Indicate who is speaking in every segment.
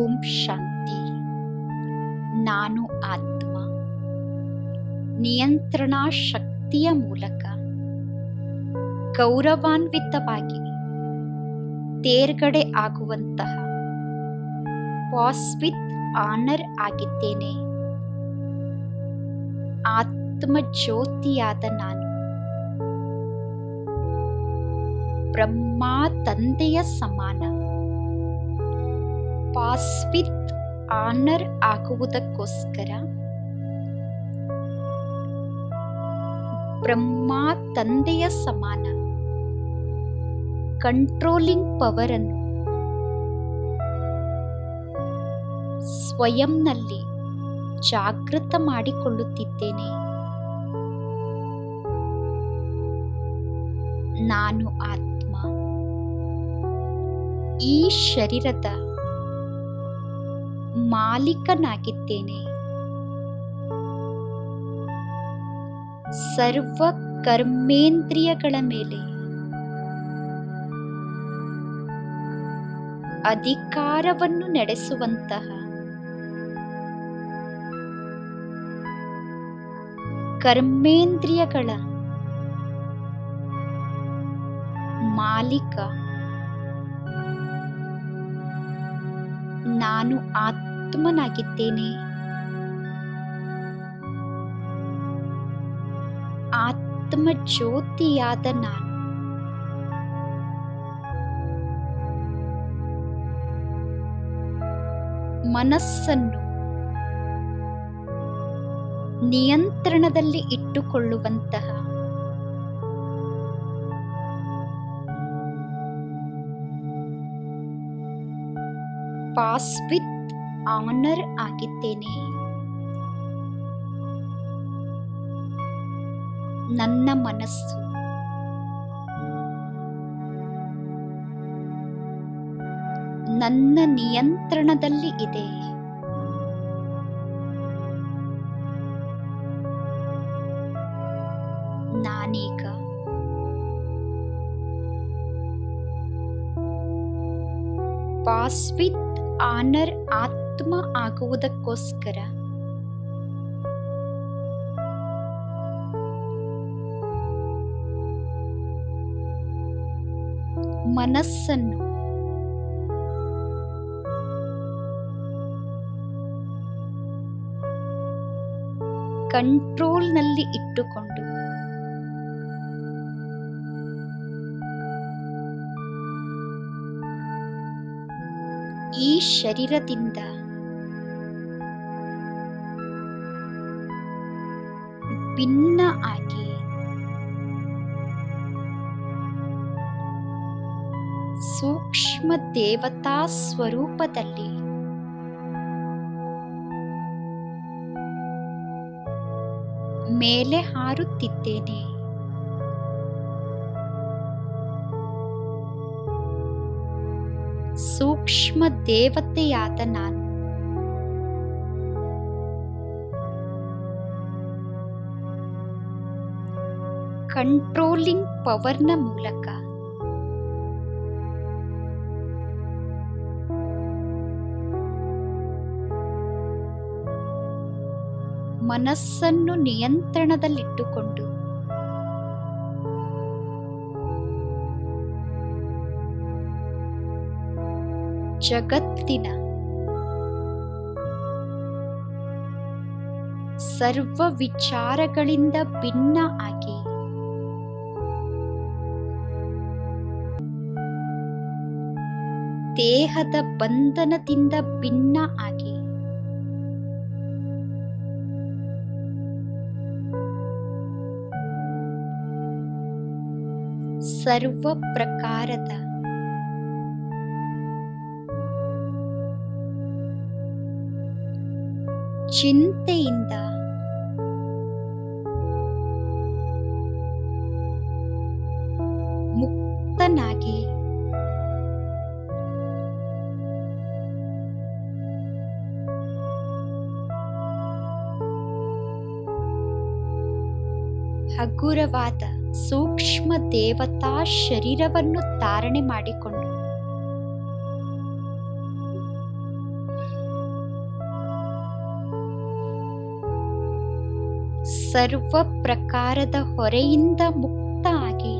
Speaker 1: ಓಂ ಶಾಂತಿ. ನಾನು ಆತ್ಮ. ನಿಯಂತ್ರಣ ಶಕ್ತಿಯ ಮೂಲಕ ಗೌರವಾನ್ವಿತವಾಗಿ ತೇರ್ಗಡೆ ಆಗುವಂತಹ ಪಾಸ್ ವಿತ್ ಆನರ್ ಆಗಿದ್ದೇನೆ. ಆತ್ಮ ಜ್ಯೋತಿಯಾದ ನಾನು. ಬ್ರಹ್ಮ ತಂದೆಯ ಸಮಾನ. ಪಾಸ್ ವಿತ್ ಆನರ್ ಆಗುವುದಕ್ಕೋಸ್ಕರ ಬ್ರಹ್ಮ ತಂದೆಯ ಸಮಾನ. ಕಂಟ್ರೋಲಿಂಗ್ ಪವರ್ ಅನ್ನು ಸ್ವಯಂನಲ್ಲಿ ಜಾಗೃತ ಮಾಡಿಕೊಳ್ಳುತ್ತಿದ್ದೇನೆ. ನಾನು ಆತ್ಮ. ಈ ಶರೀರದ ಮಾಲೀಕನಾಗಿದ್ದೇನೆ. ಸರ್ವ ಕರ್ಮೇಂದ್ರಿಯಗಳ ಮೇಲೆ ಅಧಿಕಾರವನ್ನು ನಡೆಸುವಂತಹ ಕರ್ಮೇಂದ್ರಿಯಗಳ ಮಾಲೀಕ. ನಾನು ಆತ್ಮನಾಗಿದ್ದೇನೆ ಆತ್ಮ ಜ್ಯೋತಿಯಾದ ನಾನು. ಮನಸ್ಸನ್ನು ನಿಯಂತ್ರಣದಲ್ಲಿ ಇಟ್ಟುಕೊಳ್ಳುವಂತಹ ಪಾಸ್ ವಿತ್ ಆನರ್ ಆಗಿದ್ದೇನೆ. ನನ್ನ ಮನಸ್ಸು. ನನ್ನ ನಿಯಂತ್ರಣದಲ್ಲಿ ಇದೆ. ನಾನೀಗ ಪಾಸ್ವಿತ್ ಆನರ್ ಆತ್ಮ ಆಗುವುದಕ್ಕೋಸ್ಕರ. ಮನಸ್ಸನ್ನು. ಕಂಟ್ರೋಲ್ನಲ್ಲಿ ಇಟ್ಟುಕೊಂಡು. ಈ ಶರೀರದಿಂದ ಭಿನ್ನ ಆಗಿ. ಸೂಕ್ಷ್ಮ ದೇವತಾ ಸ್ವರೂಪದಲ್ಲಿ. ಮೇಲೆ ಹಾರುತ್ತಿದ್ದೇನೆ. ಸೂಕ್ಷ್ಮ ದೇವತೆಯಾದ ನಾನು ಕಂಟ್ರೋಲಿಂಗ್ ಪವರ್ನ ಮೂಲಕ. ಮನಸ್ಸನ್ನು ನಿಯಂತ್ರಣದಲ್ಲಿಟ್ಟುಕೊಂಡು. ಜಗತ್ತಿನ ಸರ್ವ ವಿಚಾರಗಳಿಂದ ಭಿನ್ನ ಆಗಿ ದೇಹದ ಬಂಧನದಿಂದ ಭಿನ್ನ ಆಗಿ. ಸರ್ವ ಪ್ರಕಾರದ ಚಿಂತೆಯಿಂದ ಸುಂದರವಾದ ಸೂಕ್ಷ್ಮ ದೇವತಾ ಶರೀರವನ್ನು ಧಾರಣೆ ಮಾಡಿಕೊಂಡು ಸರ್ವ ಪ್ರಕಾರದ ಹೊರೆಯಿಂದ ಮುಕ್ತ ಆಗಿ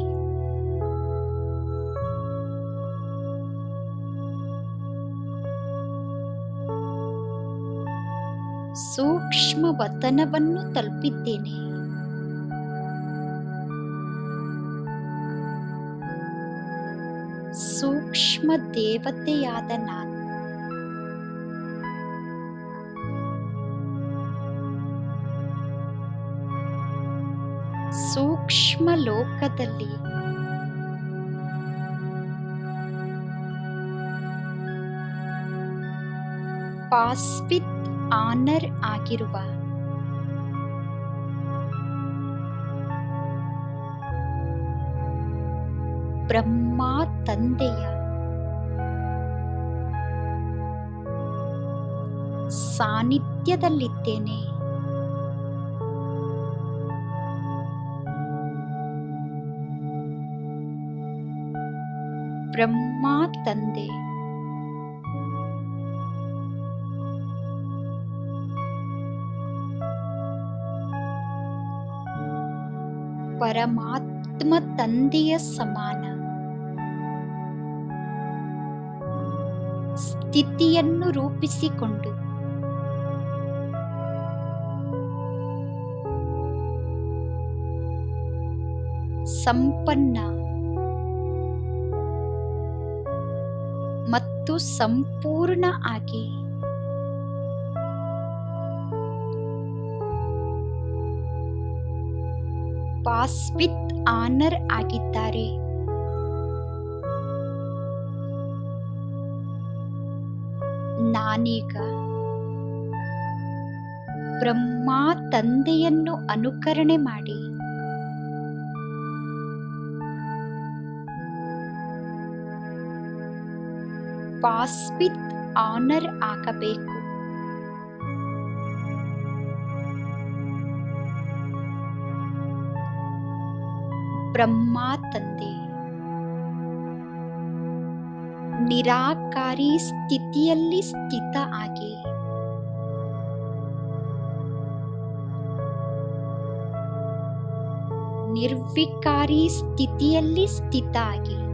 Speaker 1: ಸೂಕ್ಷ್ಮ ವತನವನ್ನು ತಲುಪಿದ್ದೇನೆ. ಸೂಕ್ಷ್ಮ ದೇವತೆಯಾದ ನಾನು. ಸೂಕ್ಷ್ಮ ಲೋಕದಲ್ಲಿ ಪಾಸ್ಪಿತ್ ಆನರ್ ಆಗಿರುವ ಬ್ರಹ್ಮ ತಂದೆಯ ಸಾನ್ನಿಧ್ಯದಲ್ಲಿದ್ದೇನೆ. ಬ್ರಹ್ಮ ತಂದೆ. ಪರಮಾತ್ಮ ತಂದೆಯ ಸಮಾನ. ಸ್ಥಿತಿಯನ್ನು ರೂಪಿಸಿಕೊಂಡು ಸಂಪನ್ನ. ಮತ್ತು ಸಂಪೂರ್ಣ ಆಗಿ. ಪಾಸ್ವಿತ್ ಆನರ್ ಆಗಿದ್ದಾರೆ. ನಾನೀಗ ಬ್ರಹ್ಮ ತಂದೆಯನ್ನು ಅನುಕರಣೆ ಮಾಡಿ. ಪಾಸ್ವಿತ್ ಆನರ್ ಆಗಬೇಕು. ಬ್ರಹ್ಮ ತಂದೆ. ನಿರಾಕಾರಿ ಸ್ಥಿತಿಯಲ್ಲಿ ಸ್ಥಿತ ಆಗಿ. ನಿರ್ವಿಕಾರಿ ಸ್ಥಿತಿಯಲ್ಲಿ ಸ್ಥಿತ ಆಗಿ.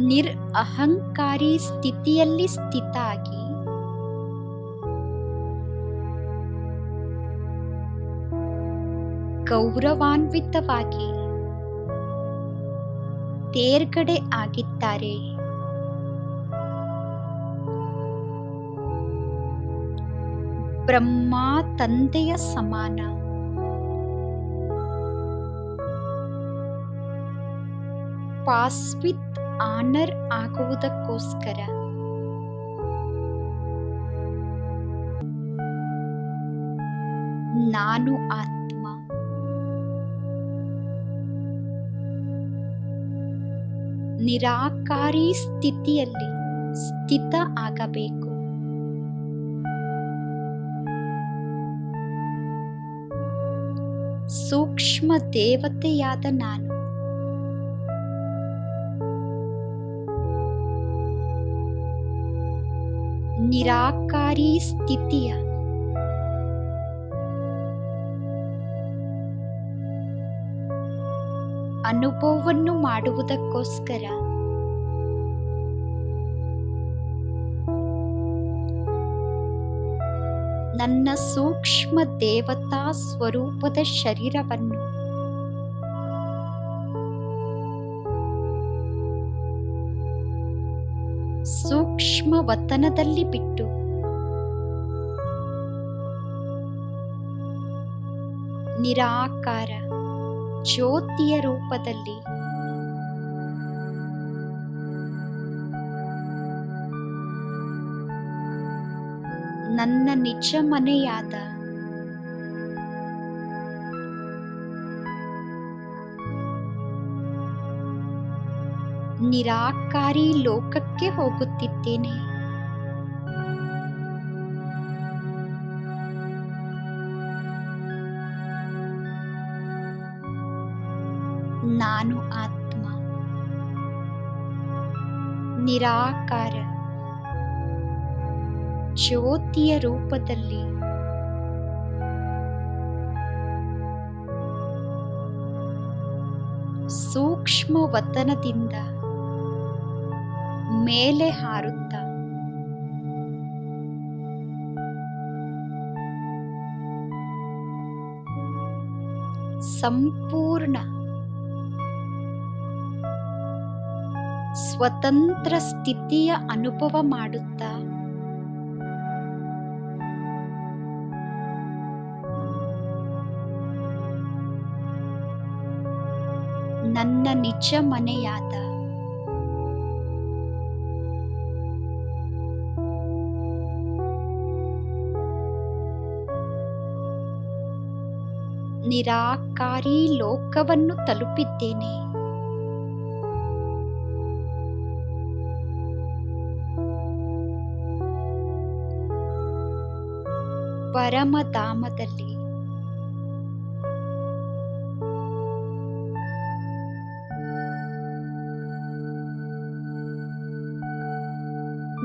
Speaker 1: ನಿರ್ ಅಹಂಕಾರಿ ಸ್ಥಿತಿಯಲ್ಲಿ ಸ್ಥಿತಾಗಿ. ಗೌರವಾನ್ವಿತವಾಗಿ. ತೇರ್ಗಡೆ ಆಗಿದ್ದಾರೆ. ಬ್ರಹ್ಮ ತಂದೆಯ ಸಮಾನ. ಪಾಸ್ವಿತ್ ಆನರ್ ಆಗುವುದಕ್ಕೋಸ್ಕರ. ನಾನು ಆತ್ಮ. ನಿರಾಕಾರಿ ಸ್ಥಿತಿಯಲ್ಲಿ ಸ್ಥಿತ ಆಗಬೇಕು. ಸೂಕ್ಷ್ಮ ದೇವತೆಯಾದ ನಾನು ನಿರಾಕಾರಿ ಸ್ಥಿತಿಯ ಅನುಭವವನ್ನು ಮಾಡುವುದಕ್ಕೋಸ್ಕರ ನನ್ನ ಸೂಕ್ಷ್ಮ ದೇವತಾ ಸ್ವರೂಪದ ಶರೀರವನ್ನು ಸೂಕ್ಷ್ಮ ವತನದಲ್ಲಿ ಬಿಟ್ಟು. ನಿರಾಕಾರ ಜ್ಯೋತಿಯ ರೂಪದಲ್ಲಿ. ನನ್ನ ನಿಜ ಮನೆಯಾದ ನಿರಾಕಾರಿ ಲೋಕಕ್ಕೆ ಹೋಗುತ್ತಿದ್ದೇನೆ. ನಾನು ಆತ್ಮ. ನಿರಾಕಾರ. ಜ್ಯೋತಿಯ ರೂಪದಲ್ಲಿ. ಸೂಕ್ಷ್ಮ ವತನದಿಂದ ಮೇಲೆ ಹಾರುತ್ತ? ಸಂಪೂರ್ಣ ಸ್ವತಂತ್ರ ಸ್ಥಿತಿಯ ಅನುಭವ ಮಾಡುತ್ತಾ? ನನ್ನ ನಿಜ ಮನೆಯಾದ ನಿರಾಕಾರಿ ಲೋಕವನ್ನು ತಲುಪಿದ್ದೇನೆ. ಪರಮಧಾಮದಲ್ಲಿ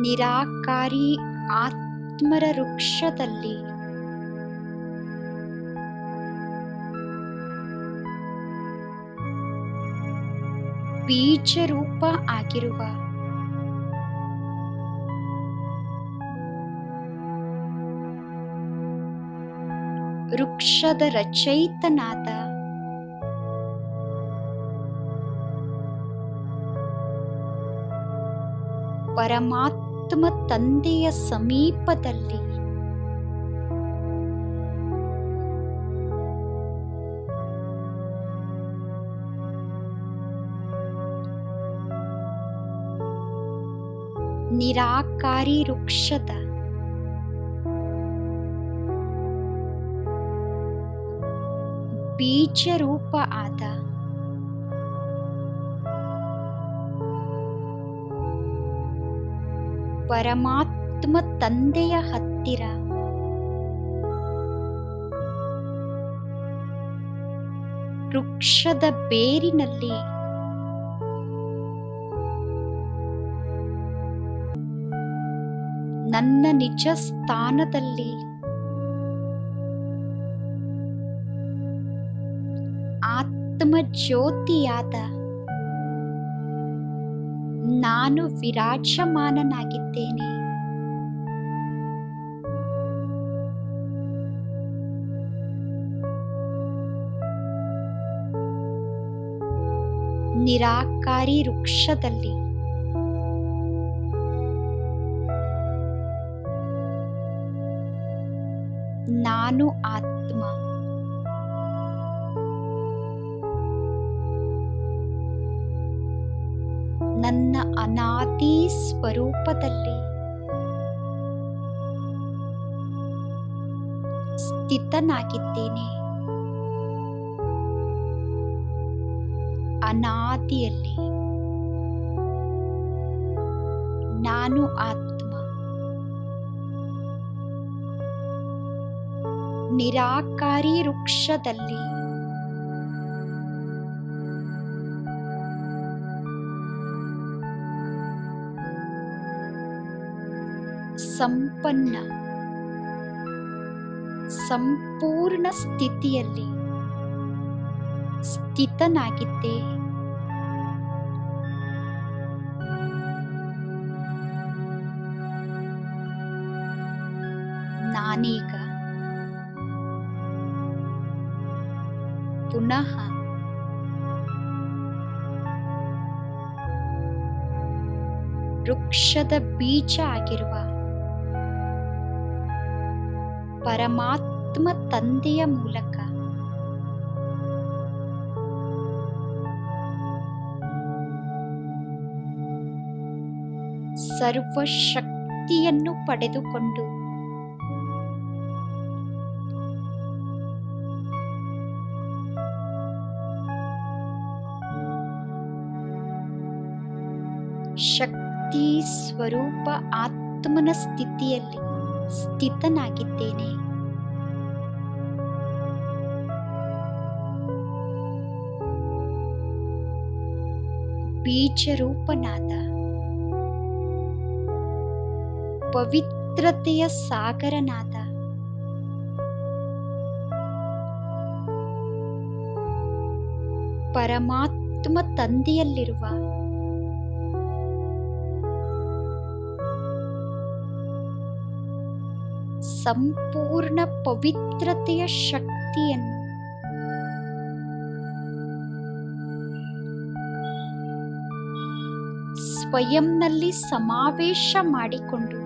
Speaker 1: ನಿರಾಕಾರಿ ಆತ್ಮರ ವೃಕ್ಷದಲ್ಲಿ ಬೀಜರೂಪ ಆಗಿರುವ ವೃಕ್ಷದ ರಚಯಿತನಾದ ಪರಮಾತ್ಮ ತಂದೆಯ ಸಮೀಪದಲ್ಲಿ ನಿರಾಕಾರಿ ವೃಕ್ಷದ ಬೀಜರೂಪ ಆದ ಪರಮಾತ್ಮ ತಂದೆಯ ಹತ್ತಿರ ವೃಕ್ಷದ ಬೇರಿನಲ್ಲಿ ನನ್ನ ನಿಜ ಸ್ಥಾನದಲ್ಲಿ. ಆತ್ಮ ಜ್ಯೋತಿಯಾದ ನಾನು ವಿರಾಜಮಾನನಾಗಿದ್ದೇನೆ. ನಿರಾಕಾರಿ ವೃಕ್ಷದಲ್ಲಿ. ನಾನು ಆತ್ಮ. ನನ್ನ ಅನಾದಿ ಸ್ವರೂಪದಲ್ಲಿ ಸ್ಥಿತನಾಗಿದ್ದೇನೆ. ಅನಾದಿಯಲ್ಲಿ ನಾನು ಆತ್ಮ. ನಿರಾಕಾರಿ ವೃಕ್ಷದಲ್ಲಿ. ಸಂಪನ್ನ. ಸಂಪೂರ್ಣ ಸ್ಥಿತಿಯಲ್ಲಿ ಸ್ಥಿತನಾಗಿದ್ದೆ. ವೃಕ್ಷದ ಬೀಜ ಆಗಿರುವ ಪರಮಾತ್ಮ ತಂದೆಯ ಮೂಲಕ ಸರ್ವಶಕ್ತಿಯನ್ನು ಪಡೆದುಕೊಂಡು ಸ್ವರೂಪ ಆತ್ಮನ ಸ್ಥಿತಿಯಲ್ಲಿ ಸ್ಥಿತನಾಗಿದ್ದೇನೆ. ಬೀಜರೂಪನಾದ ಪವಿತ್ರ ಪವಿತ್ರತೆಯ ಸಾಗರನಾದ ಪರಮಾತ್ಮ ತಂದೆಯಲ್ಲಿರುವ ಸಂಪೂರ್ಣ ಪವಿತ್ರತೆಯ ಶಕ್ತಿಯನ್ನು. ಸ್ವಯಂನಲ್ಲಿ ಸಮಾವೇಶ ಮಾಡಿಕೊಂಡು.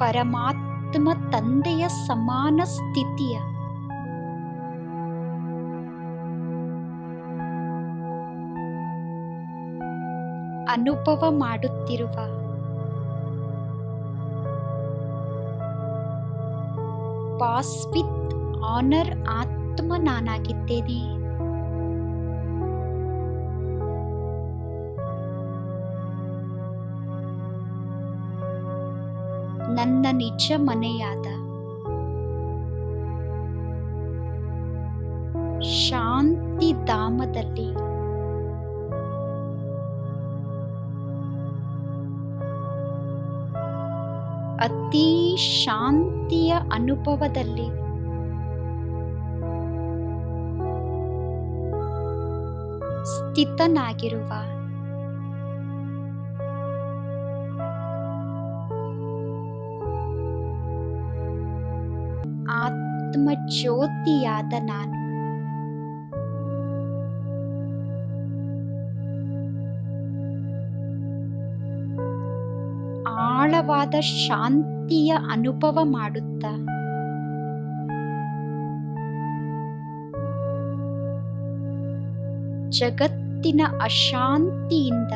Speaker 1: ಪರಮಾತ್ಮ ತಂದೆಯ ಸಮಾನ ಸ್ಥಿತಿಯ ಅನುಭವ ಮಾಡುತ್ತಿರುವ. ಪಾಸ್ ವಿತ್ ಆನರ್ ಆತ್ಮ ನಾನಾಗಿದ್ದೇನೆ ನನ್ನ ನಿಜ ಮನೆಯಾದ ಶಾಂತಿ ಅತಿ ಶಾಂತಿಯ ಅನುಭವದಲ್ಲಿ. ಸ್ಥಿತನಾಗಿರುವ. ಆತ್ಮಜ್ಯೋತಿಯಾದ ನಾನು. ಆಳವಾದ ಶಾಂತಿಯ ಅನುಭವ ಮಾಡುತ್ತಾ. ಜಗತ್ತಿನ ಅಶಾಂತಿಯಿಂದ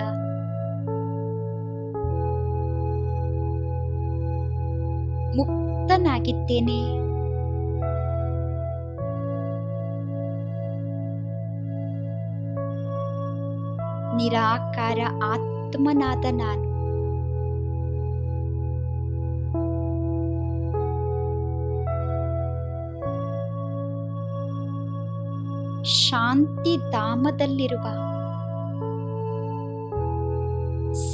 Speaker 1: ಮುಕ್ತನಾಗಿದ್ದೇನೆ. ನಿರಾಕಾರ ಆತ್ಮನಾದ ನಾನು. ಶಾಂತಿ ಧಾಮದಲ್ಲಿರುವ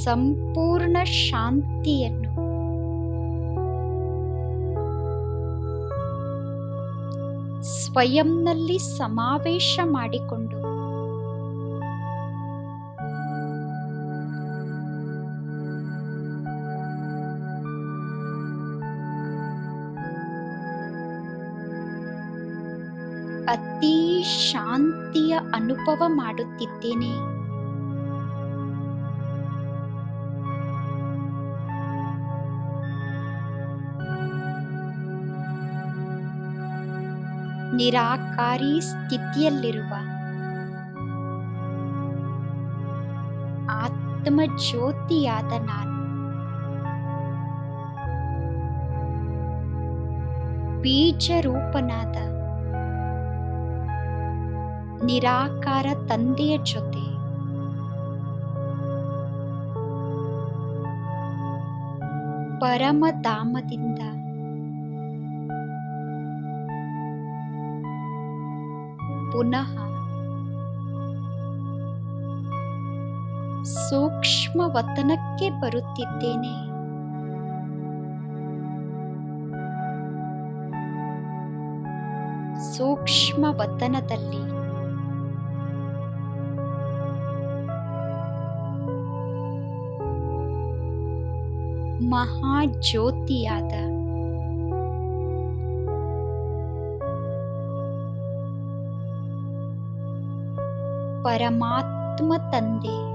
Speaker 1: ಸಂಪೂರ್ಣ ಶಾಂತಿಯನ್ನು ಸ್ವಯಂನಲ್ಲಿ ಸಮಾವೇಶ ಮಾಡಿಕೊಂಡು ಶಾಂತಿಯ ಅನುಭವ ಮಾಡುತ್ತಿದ್ದೇನೆ. ನಿರಾಕಾರಿ ಸ್ಥಿತಿಯಲ್ಲಿರುವ ಆತ್ಮ ಜ್ಯೋತಿಯಾದ ನಾನು ಬೀಜ ರೂಪನಾದ ನಿರಾಕಾರ ತಂದೆಯ ಜೊತೆ. ಪರಮಧಾಮದಿಂದ ಪುನಃ. ಸೂಕ್ಷ್ಮ ವತನಕ್ಕೆ ಬರುತ್ತಿದ್ದೇನೆ. ಸೂಕ್ಷ್ಮ ವತನದಲ್ಲಿ ಮಹಾಜ್ಯೋತಿಯಾದ. ಪರಮಾತ್ಮ ತಂದೆ.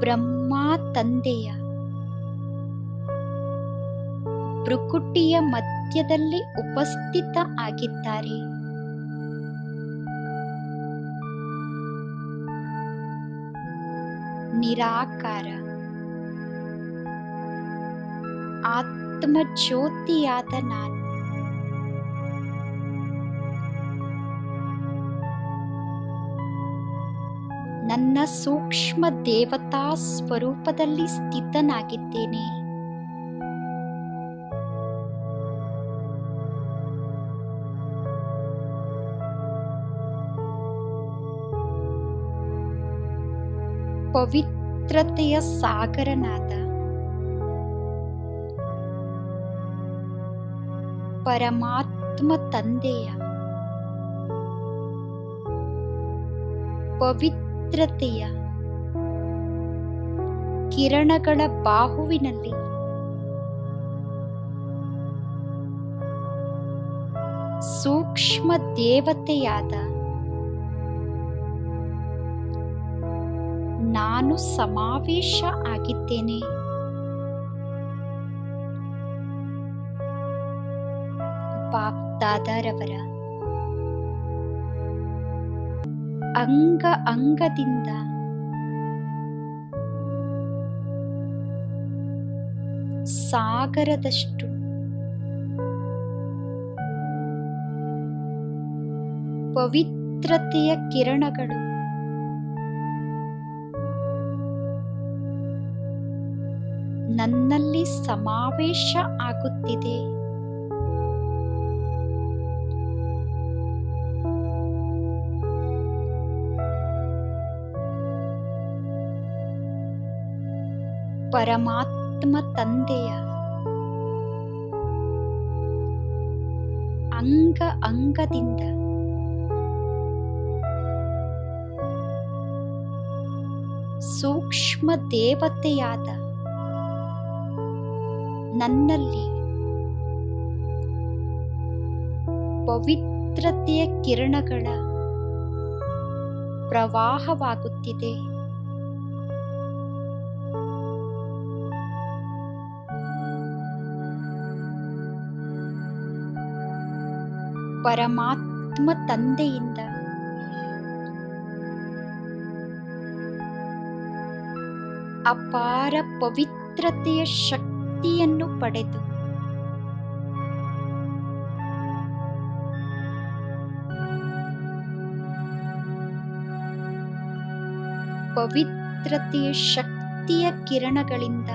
Speaker 1: ಬ್ರಹ್ಮ ತಂದೆಯ. ಭ್ರುಕುಟಿಯ ಮಧ್ಯದಲ್ಲಿ ಉಪಸ್ಥಿತ ಆಗಿದ್ದಾರೆ. ನಿರಾಕಾರ. ಆತ್ಮ ಜ್ಯೋತಿಯಾದ ನಾನು. ನನ್ನ ಸೂಕ್ಷ್ಮ ದೇವತಾ ಸ್ವರೂಪದಲ್ಲಿ ಸ್ಥಿತನಾಗಿದ್ದೇನೆ. ಪವಿತ್ರತೆಯ ಸಾಗರನಾದ ಪರಮಾತ್ಮ ತಂದೆಯ ಪವಿತ್ರತೆಯ ಕಿರಣಗಳ ಬಾಹುವಿನಲ್ಲಿ ಸೂಕ್ಷ್ಮ ದೇವತೆಯಾದ ನಾನು ಸಮಾವೇಶ ಆಗಿದ್ದೇನೆ. ಬಾಪ್ದಾದರವರ ಅಂಗ ಅಂಗದಿಂದ ಸಾಗರದಷ್ಟು ಪವಿತ್ರತೆಯ ಕಿರಣಗಳು ನನ್ನಲ್ಲಿ ಸಮಾವೇಶ ಆಗುತ್ತಿದೆ. ಪರಮಾತ್ಮ ತಂದೆಯ ಅಂಗ ಅಂಗದಿಂದ ಸೂಕ್ಷ್ಮ ದೇವತೆಯಾದ ನನ್ನಲ್ಲಿ. ಪವಿತ್ರತೆಯ ಕಿರಣಗಳ ಪ್ರವಾಹವಾಗುತ್ತಿದೆ. ಪರಮಾತ್ಮ ತಂದೆಯಿಂದ. ಅಪಾರ ಪವಿತ್ರತೆಯ ಶಕ್ತಿಯನ್ನು ಪಡೆದು. ಪವಿತ್ರತೆಯ ಶಕ್ತಿಯ ಕಿರಣಗಳಿಂದ.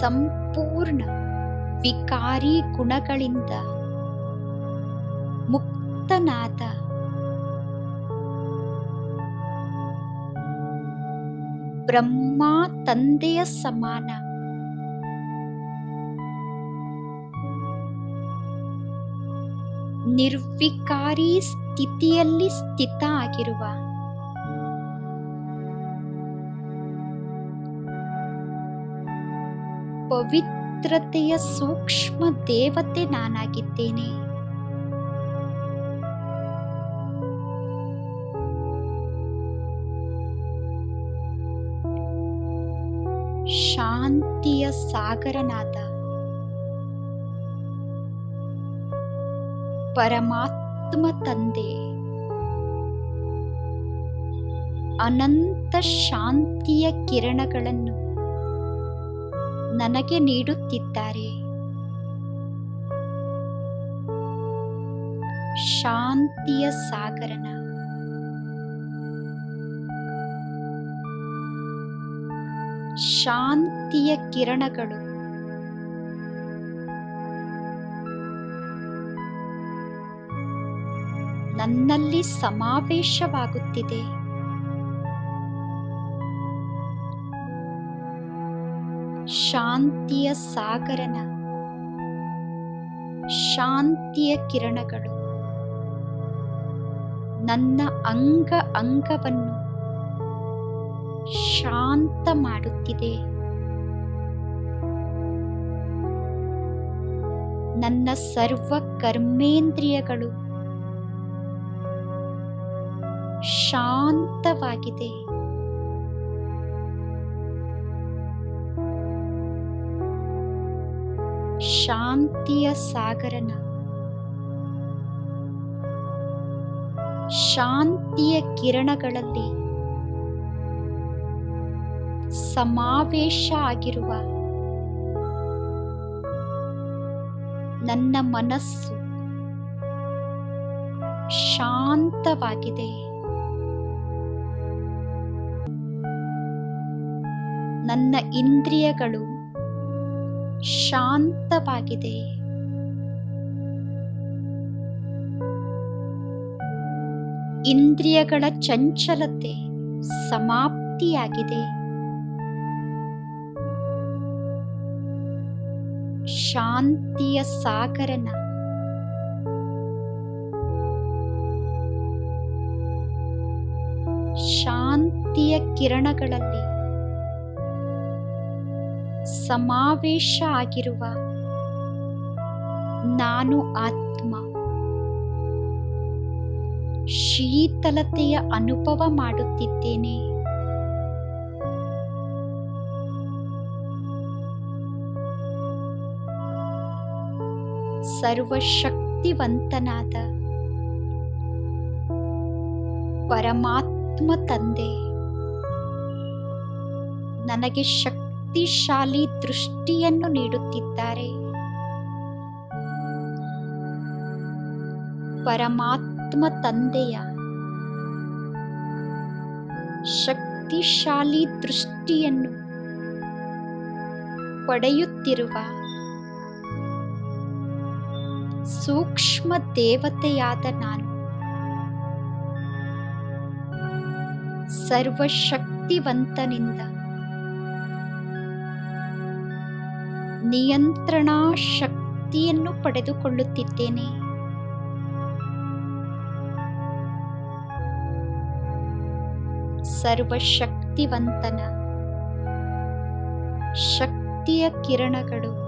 Speaker 1: ಸಂಪೂರ್ಣ ವಿಕಾರಿ ಗುಣಗಳಿಂದ. ಮುಕ್ತನಾದ ಬ್ರಹ್ಮ ತಂದೆಯ ಸಮಾನ. ನಿರ್ವಿಕಾರಿ ಸ್ಥಿತಿಯಲ್ಲಿ ಸ್ಥಿತ ಆಗಿರುವ. ಪವಿತ್ರತೆಯ ಸೂಕ್ಷ್ಮ ದೇವತೆ ನಾನಾಗಿದ್ದೇನೆ. ಸಾಗರನಾದ ಪರಮಾತ್ಮ ತಂದೆ. ಅನಂತ ಶಾಂತಿಯ ಕಿರಣಗಳನ್ನು ನನಗೆ ನೀಡುತ್ತಿದ್ದಾರೆ. ಶಾಂತಿಯ ಸಾಗರನ. ಶಾಂತಿಯ ಕಿರಣಗಳು. ನನ್ನಲ್ಲಿ ಸಮಾವೇಶವಾಗುತ್ತಿದೆ. ಶಾಂತಿಯ ಸಾಗರನ ಶಾಂತಿಯ ಕಿರಣಗಳು. ನನ್ನ ಅಂಗ ಅಂಗವನ್ನು ಶಾಂತ ಮಾಡುತ್ತಿದೆ ನನ್ನ ಸರ್ವ ಕರ್ಮೇಂದ್ರಿಯಗಳು ಶಾಂತವಾಗಿದೆ. ಶಾಂತಿಯ ಸಾಗರನ ಶಾಂತಿಯ ಕಿರಣಗಳಲ್ಲಿ ಸಮಾವೇಶ ಆಗಿರುವ ನನ್ನ ಮನಸ್ಸು ಶಾಂತವಾಗಿದೆ. ನನ್ನ ಇಂದ್ರಿಯಗಳು ಶಾಂತವಾಗಿದೆ. ಇಂದ್ರಿಯಗಳ ಚಂಚಲತೆ ಸಮಾಪ್ತಿಯಾಗಿದೆ. ಶಾಂತಿಯ ಸಾಗರನ. ಶಾಂತಿಯ ಕಿರಣಗಳಲ್ಲಿ ಸಮಾವೇಶ ಆಗಿರುವ ನಾನು ಆತ್ಮ. ಶೀತಲತೆಯ ಅನುಭವ ಮಾಡುತ್ತಿದ್ದೇನೆ. ಸರ್ವಶಕ್ತಿವಂತನಾದ ಪರಮಾತ್ಮ ತಂದೆ. ನನಗೆ ಶಕ್ತಿಶಾಲಿ ದೃಷ್ಟಿಯನ್ನು ನೀಡುತ್ತಿದ್ದಾರೆ. ಪರಮಾತ್ಮ ತಂದೆಯ ಶಕ್ತಿಶಾಲಿ ದೃಷ್ಟಿಯನ್ನು ಪಡೆಯುತ್ತಿರುವ ಸೂಕ್ಷ್ಮ ದೇವತೆಯಾದ ನಾನು. ಸರ್ವಶಕ್ತಿವಂತನಿಂದ ನಿಯಂತ್ರಣಾ ಶಕ್ತಿಯನ್ನು ಪಡೆದುಕೊಳ್ಳುತ್ತಿದ್ದೇನೆ. ಸರ್ವಶಕ್ತಿವಂತನ ಶಕ್ತಿಯ ಕಿರಣಗಳು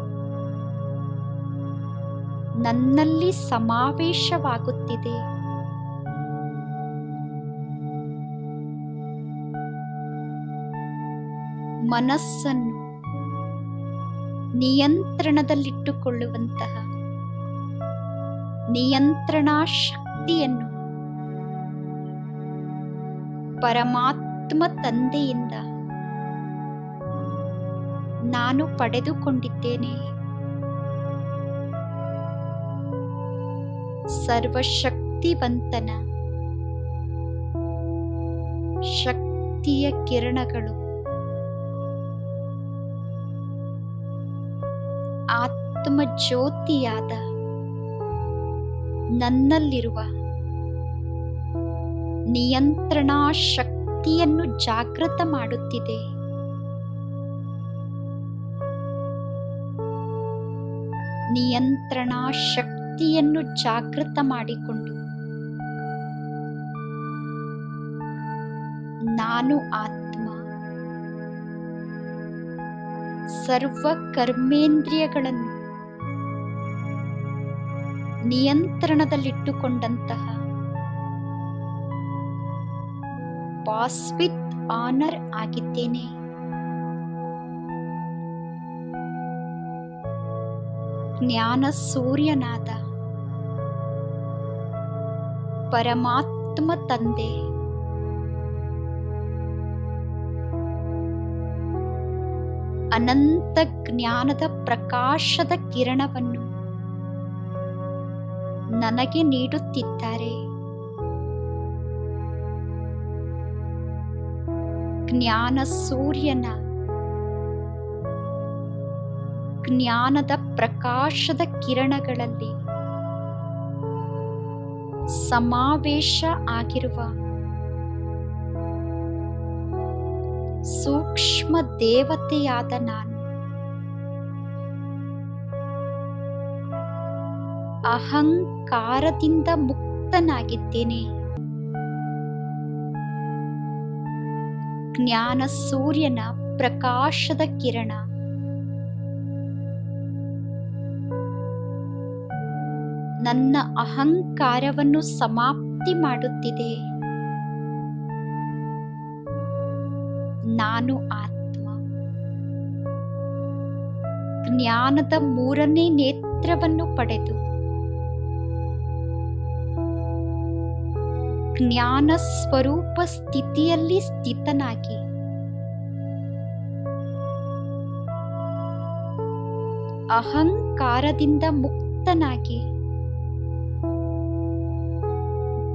Speaker 1: ನನ್ನಲ್ಲಿ ಸಮಾವೇಶವಾಗುತ್ತಿದೆ. ಮನಸ್ಸನ್ನು ನಿಯಂತ್ರಣದಲ್ಲಿಟ್ಟುಕೊಳ್ಳುವಂತಹ ನಿಯಂತ್ರಣಾ ಶಕ್ತಿಯನ್ನು ಪರಮಾತ್ಮ ತಂದೆಯಿಂದ ನಾನು ಪಡೆದುಕೊಂಡಿದ್ದೇನೆ. ಸರ್ವಶಕ್ತಿವಂತನ. ಶಕ್ತಿಯ ಕಿರಣಗಳು. ಆತ್ಮ ಜ್ಯೋತಿಯಾದ ನನ್ನಲ್ಲಿರುವ ನಿಯಂತ್ರಣಾ ಶಕ್ತಿಯನ್ನು ಜಾಗೃತ ಮಾಡುತ್ತಿದೆ. ನಿಯಂತ್ರಣಾ ಶಕ್ತಿಯನ್ನು ಜಾಗೃತ ಮಾಡಿಕೊಂಡು. ನಾನು ಆತ್ಮ. ಸರ್ವ ಕರ್ಮೇಂದ್ರಿಯಗಳನ್ನು ನಿಯಂತ್ರಣದಲ್ಲಿಟ್ಟುಕೊಂಡಂತಹ ಬಾಸ್ ವಿತ್ ಆನರ್ ಆಗಿದ್ದೇನೆ. ಜ್ಞಾನ ಸೂರ್ಯನಾದ ಪರಮಾತ್ಮ ತಂದೆ. ಅನಂತ ಜ್ಞಾನದ ಪ್ರಕಾಶದ ಕಿರಣವನ್ನು ನನಗೆ ನೀಡುತ್ತಿದ್ದಾರೆ. ಜ್ಞಾನ ಸೂರ್ಯನ ಜ್ಞಾನದ ಪ್ರಕಾಶದ ಕಿರಣಗಳಲ್ಲಿ ಸಮಾವೇಶ ಆಗಿರುವ ಸೂಕ್ಷ್ಮ ದೇವತೆಯಾದ ನಾನು. ಅಹಂಕಾರದಿಂದ ಮುಕ್ತನಾಗಿದ್ದೇನೆ. ಜ್ಞಾನ ಸೂರ್ಯನ ಪ್ರಕಾಶದ ಕಿರಣ. ನನ್ನ ಅಹಂಕಾರವನ್ನು ಸಮಾಪ್ತಿ ಮಾಡುತ್ತಿದೆ. ನಾನು ಆತ್ಮ. ಜ್ಞಾನದ ಮೂರನೇ ನೇತ್ರವನ್ನು ಪಡೆದು. ಜ್ಞಾನ ಸ್ವರೂಪ ಸ್ಥಿತಿಯಲ್ಲಿ ಸ್ಥಿತನಾಗಿ. ಅಹಂಕಾರದಿಂದ ಮುಕ್ತನಾಗಿ.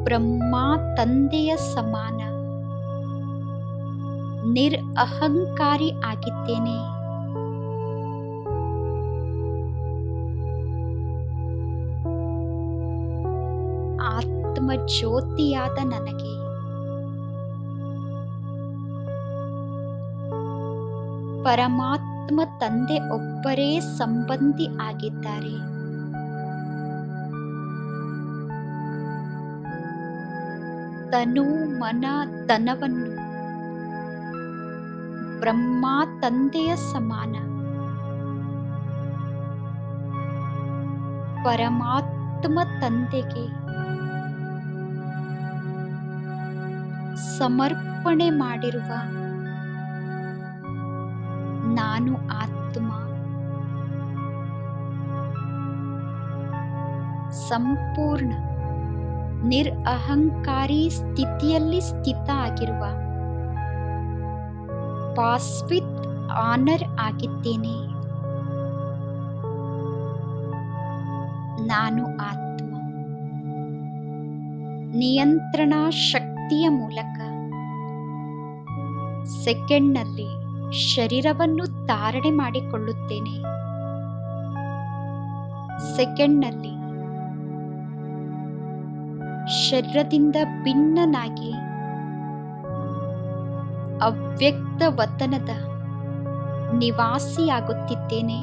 Speaker 1: ಬ್ರಹ್ಮ ತಂದೆಯ ಸಮಾನ. ನಿರ್ ಅಹಂಕಾರಿ ಆಗಿದ್ದೇನೆ. ಆತ್ಮ ಜ್ಯೋತಿಯಾದ ನನಗೆ. ಪರಮಾತ್ಮ ತಂದೆ ಒಬ್ಬರೇ ಸಂಬಂಧಿ ಆಗಿದ್ದಾರೆ. ತನು ಮನ ತನವನ್ನು ಬ್ರಹ್ಮ ತಂದೆಯ ಸಮಾನ. ಪರಮಾತ್ಮ ತಂದೆಗೆ ಸಮರ್ಪಣೆ ಮಾಡಿರುವ ನಾನು ಆತ್ಮ. ಸಂಪೂರ್ಣ. ನಿರಹಂಕಾರಿ ಸ್ಥಿತಿಯಲ್ಲಿ ಸ್ಥಿತ ಆಗಿರುವ ಪಾಸ್ವಿತ್ ಆನರ್ ಆಗಿದ್ದೇನೆ. ನಾನು ಆತ್ಮ. ನಿಯಂತ್ರಣ ಶಕ್ತಿಯ ಮೂಲಕ ಸೆಕೆಂಡ್ನಲ್ಲಿ ಶರೀರವನ್ನು ಧಾರಣೆ ಮಾಡಿಕೊಳ್ಳುತ್ತೇನೆ. ಸೆಕೆಂಡ್ನಲ್ಲಿ ಶರೀರದಿಂದ ಭಿನ್ನನಾಗಿ ಅವ್ಯಕ್ತ ವತನದ ನಿವಾಸಿಯಾಗುತ್ತಿದ್ದೇನೆ.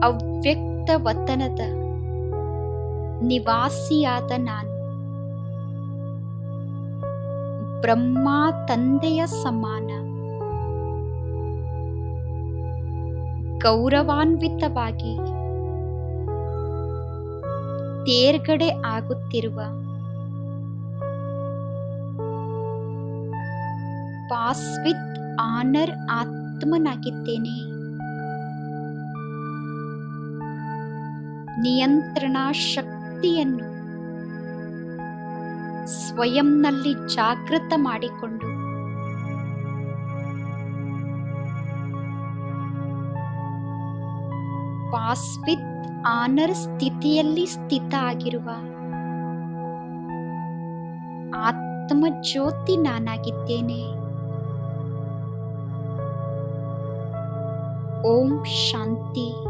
Speaker 1: ಅವ್ಯಕ್ತ ವತನದ ನಿವಾಸಿಯಾದ ನಾನು ಬ್ರಹ್ಮ ತಂದೆಯ ಸಮಾನ ಗೌರವಾನ್ವಿತವಾಗಿ ತೇರ್ಗಡೆ ಆಗುತ್ತಿರುವ ಪಾಸ್ ವಿತ್ ಆನರ್ ಆತ್ಮನಾಗಿದ್ದೇನೆ. ನಿಯಂತ್ರಣ ಶಕ್ತಿಯನ್ನು ಸ್ವಯಂನಲ್ಲಿ ಜಾಗೃತ ಮಾಡಿಕೊಂಡು ಪಾಸ್ವಿತ್ ಆನರ್ ಸ್ಥಿತಿಯಲ್ಲಿ ಸ್ಥಿತ ಆಗಿರುವ ಆತ್ಮ ಜ್ಯೋತಿ ನಾನಾಗಿದ್ದೇನೆ. ಓಂ ಶಾಂತಿ.